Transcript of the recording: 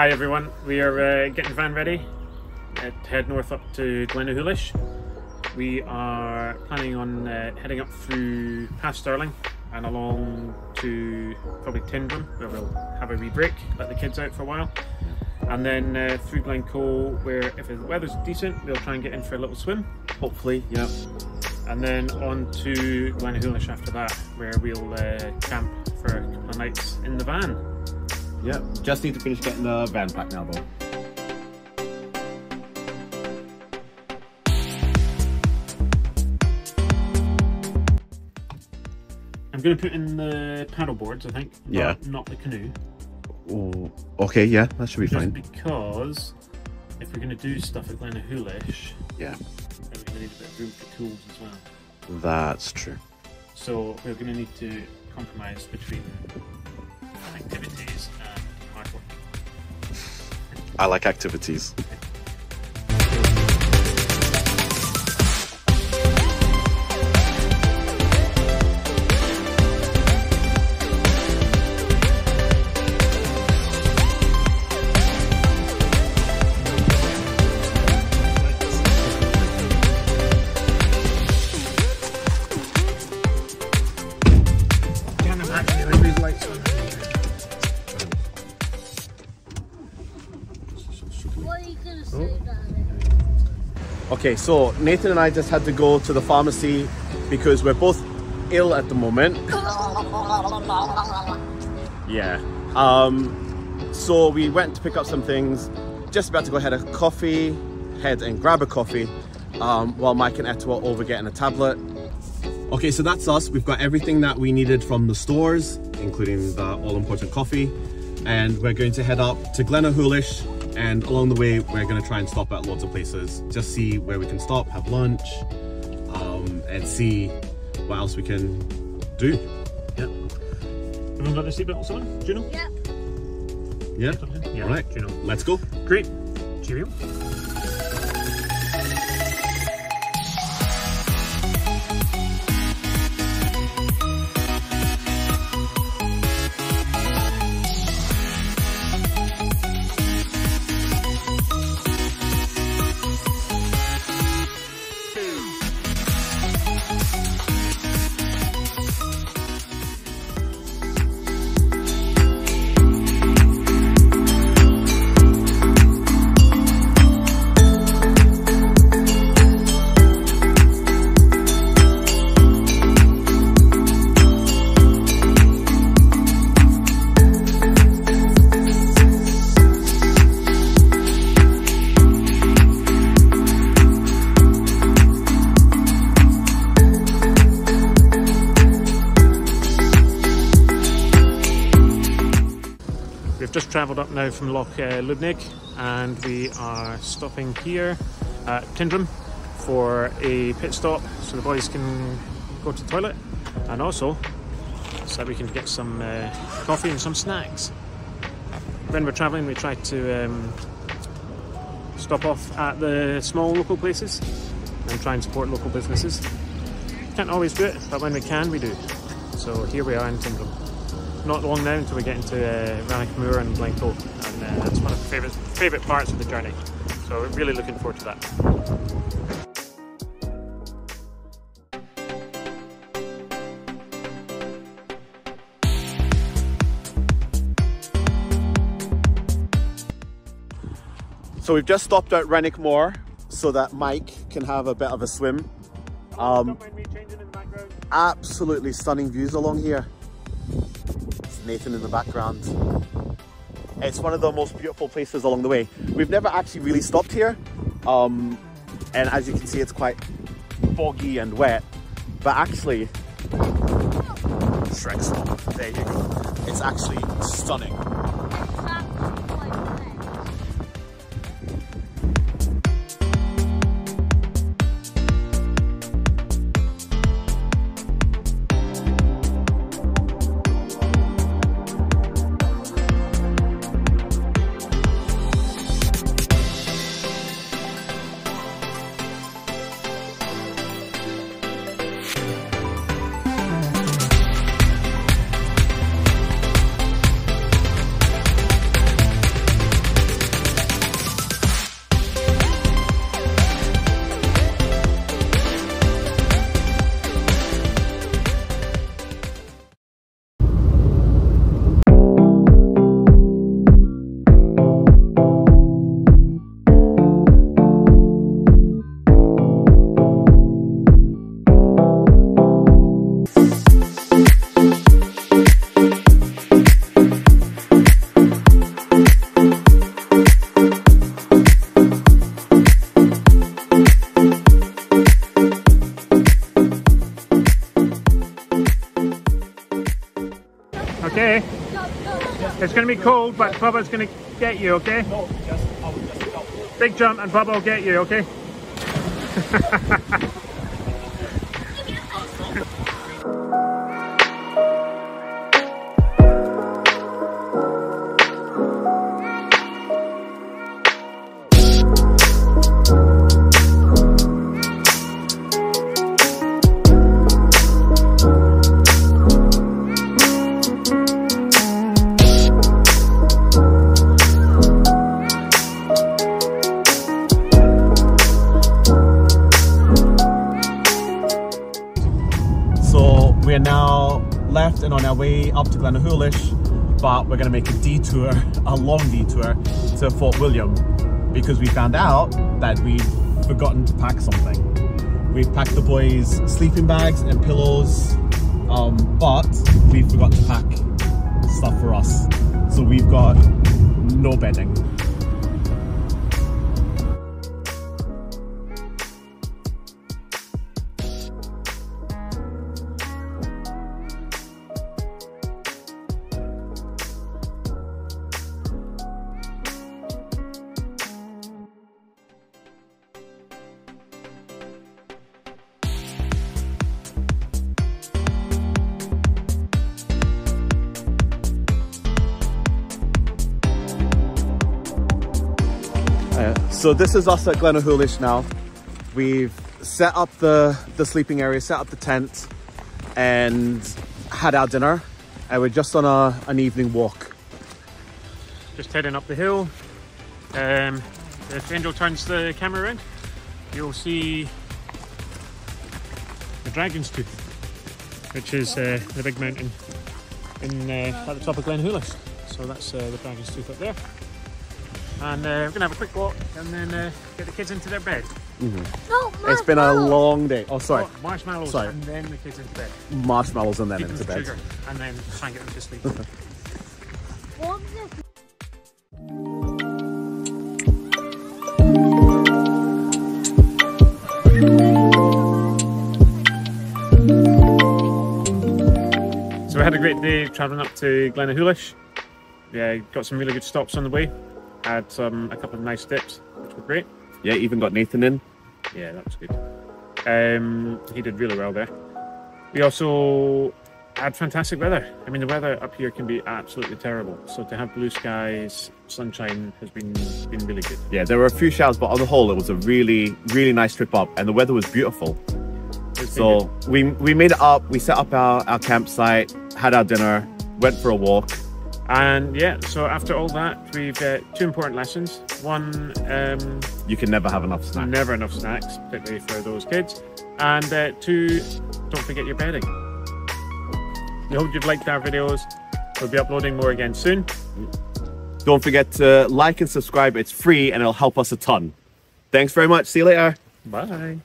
Hi everyone, we are uh, getting the van ready to head north up to Glenachulish. We are planning on uh, heading up through past Stirling and along to probably Tyndrum where we'll have a wee break, let the kids out for a while. And then uh, through Glencoe where if the weather's decent we'll try and get in for a little swim. Hopefully, yeah. And then on to Glenachulish after that where we'll uh, camp for a couple of nights in the van. Yeah, just need to finish getting the van packed now though. I'm going to put in the paddle boards, I think. Yeah. Not, not the canoe. Oh, okay, yeah, that should be Just fine. because if we're going to do stuff at Glenachulish, Yeah, then we're going to need a bit of room for tools as well. that's true. So we're going to need to compromise between I like activities. Okay, so Nathan and I just had to go to the pharmacy because we're both ill at the moment. Yeah. Um, so we went to pick up some things. Just about to go head a coffee, head and grab a coffee, um, while Mike and Etwa over getting a tablet. Okay, so that's us. We've got everything that we needed from the stores, including the all-important coffee. And we're going to head up to Glenachulish. And along the way, we're going to try and stop at loads of places. Just see where we can stop, have lunch, um, and see what else we can do. Yeah. Everyone got their seatbelts on? Juno? Yep. Yeah? Yeah. All right, Juno. let's go. Great. Cheerio. Just travelled up now from Loch uh, Lubnaig and we are stopping here at Tyndrum for a pit stop so the boys can go to the toilet and also so that we can get some uh, coffee and some snacks. When we're travelling we try to um, stop off at the small local places and try and support local businesses. Can't always do it but when we can we do. So here we are in Tyndrum not long now until we get into uh, Rannoch Moor and Glencoe, and uh, that's one of the favourite favourite parts of the journey. So we're really looking forward to that. So we've just stopped at Rannoch Moor so that Mike can have a bit of a swim. Um, mind me changing in the background. absolutely stunning views along here. Nathan in the background. It's one of the most beautiful places along the way. We've never actually really stopped here. Um, and as you can see, it's quite foggy and wet. But actually. There you go. It's actually stunning. But Bubba's to get you, okay? No, just, just. Big jump and Bubba will get you, okay? So we're now left and on our way up to Glenachulish, but we're going to make a detour, a long detour to Fort William because we found out that we've forgotten to pack something. We've packed the boys' sleeping bags and pillows, um, but we forgot to pack stuff for us. So we've got no bedding. So this is us at Glenachulish now. We've set up the, the sleeping area, set up the tent, and had our dinner. And we're just on a, an evening walk. Just heading up the hill. Um, if Angel turns the camera around, you'll see the Dragon's Tooth, which is uh, the big mountain in uh, at the top of Glen Glenachulish. So that's uh, the Dragon's Tooth up there. And uh, we're going to have a quick walk and then uh, get the kids into their bed. No, It's been a long day. Oh, sorry. Oh, marshmallows Sorry. and then the kids into bed. Marshmallows and then Feed them into some bed. sugar and then try and get them to sleep. So we had a great day travelling up to Glenachulish. Yeah, got some really good stops on the way. Had some a couple of nice dips, which were great. Yeah, even got Nathan in. Yeah, that was good. Um, he did really well there. We also had fantastic weather. I mean, the weather up here can be absolutely terrible. So to have blue skies, sunshine has been been really good. Yeah, there were a few showers, but on the whole, it was a really, really nice trip up, and the weather was beautiful. So good. we we made it up. We set up our, our campsite, had our dinner, went for a walk. And yeah, so after all that, we've uh, two important lessons. One, um, You can never have enough snacks. never enough snacks, particularly for those kids. And uh, two, don't forget your bedding. We hope you've liked our videos. We'll be uploading more again soon. Don't forget to like and subscribe. It's free, and it'll help us a ton. Thanks very much. See you later. Bye.